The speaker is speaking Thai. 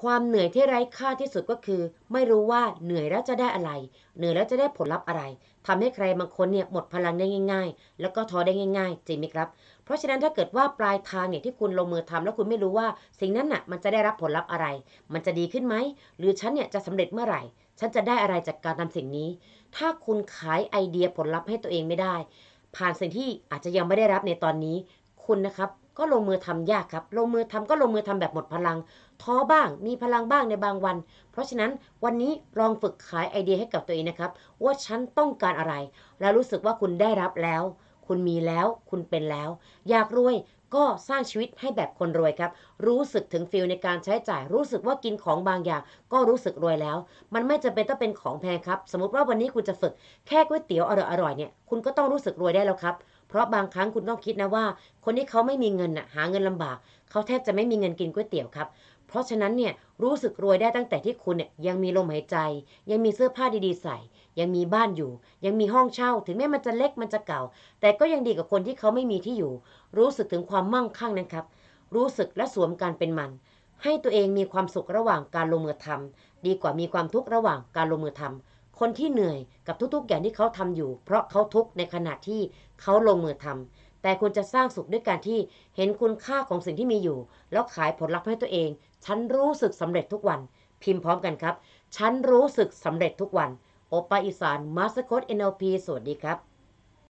ความเหนื่อยที่ไร้ค่าที่สุดก็คือ ไม่รู้ว่าเหนื่อยแล้วจะได้อะไร เหนื่อยแล้วจะได้ผลลัพธ์อะไรทำให้ใครบางคนเนี่ยหมดพลังได้ง่าย ๆ แล้วก็ท้อได้ง่าย ๆ จริงไหมครับ เพราะฉะนั้นถ้าเกิดว่าปลายทางเนี่ยที่คุณลงมือทำแล้วคุณไม่รู้ว่า สิ่งนั้นน่ะมันจะได้รับผลลัพธ์อะไร มันจะดีขึ้นไหมหรือฉันเนี่ยจะสำเร็จเมื่อไหร่ ฉันจะได้อะไรจากการทำสิ่งนี้ ถ้าคุณขายไอเดียผลลัพธ์ให้ตัวเองไม่ได้ ผ่านสิ่งที่อาจจะยังไม่ได้รับในตอนนี้ คุณนะครับ ก็ลงมือทำยากครับ ลงมือทำก็ลงมือทำแบบหมดพลัง ท้อบ้าง มีพลังบ้างในบางวัน เพราะฉะนั้นวันนี้ลองฝึกขายไอเดียให้กับตัวเองนะครับ ว่าฉันต้องการอะไร แล้วรู้สึกว่าคุณได้รับแล้ว คุณมีแล้ว คุณเป็นแล้ว อยากรวยก็สร้างชีวิตให้แบบคนรวยครับ รู้สึกถึงฟิลในการใช้จ่าย รู้สึกว่ากินของบางอย่าง ก็รู้สึกรวยแล้ว มันไม่จำเป็นต้องเป็นของแพงครับ สมมติว่าวันนี้คุณจะฝึกแค่ก๋วยเตี๋ยวอร่อยๆเนี่ยคุณก็ต้องรู้สึกรวยได้แล้วครับ เพราะบางครั้งคุณต้องคิดนะว่า คนที่เขาไม่มีเงินน่ะหาเงินลำบาก เขาแทบจะไม่มีเงินกินก๋วยเตี๋ยวครับเพราะฉะนั้นเนี่ยรู้สึกรวยได้ตั้งแต่ที่คุณเนี่ยยังมีลมหายใจ ยังมีเสื้อผ้าดีๆใส่ ยังมีบ้านอยู่ ยังมีห้องเช่า ถึงแม้มันจะเล็กมันจะเก่า แต่ก็ยังดีกับคนที่เขาไม่มีที่อยู่ รู้สึกถึงความมั่งคั่งนะครับ รู้สึกและสวมการเป็นมัน ให้ตัวเองมีความสุขระหว่างการลงมือทำดีกว่ามีความทุกข์ระหว่างการลงมือทำคนที่เหนื่อยกับทุกๆอย่างที่เขาทำอยู่ เพราะเขาทุกข์ในขณะที่เขาลงมือทำแต่คุณจะสร้างสุขด้วยการที่เห็นคุณค่าของสิ่งที่มีอยู่ แล้วขายผลลัพธ์ให้ตัวเอง ฉันรู้สึกสำเร็จทุกวัน พิมพ์พร้อมกันครับ ฉันรู้สึกสำเร็จทุกวัน โอปาอีสานมาสโคต NLP สวัสดีครับ